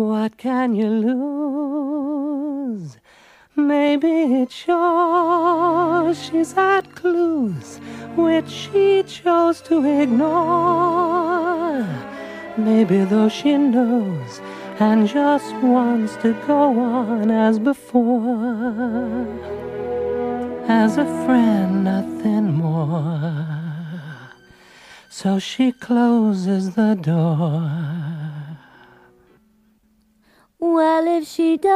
What can you lose? Maybe it's shows she's had clues which she chose to ignore. Maybe though she knows and just wants to go on as before. As a friend, nothing more. So she closes the door. Well, if she does,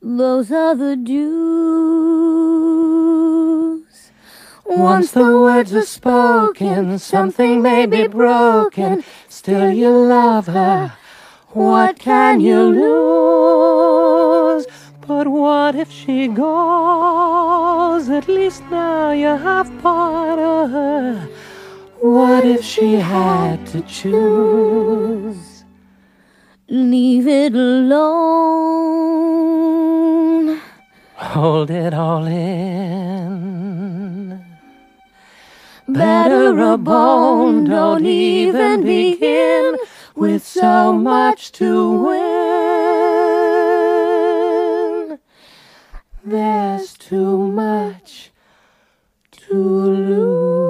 those are the dues. Once the words are spoken, something may be broken. Still you love her. What can you lose? But what if she goes? At least now you have part of her. What if she had to choose? Leave it alone. Hold it all in. Better a bone, don't even begin with so much to win. There's too much to lose.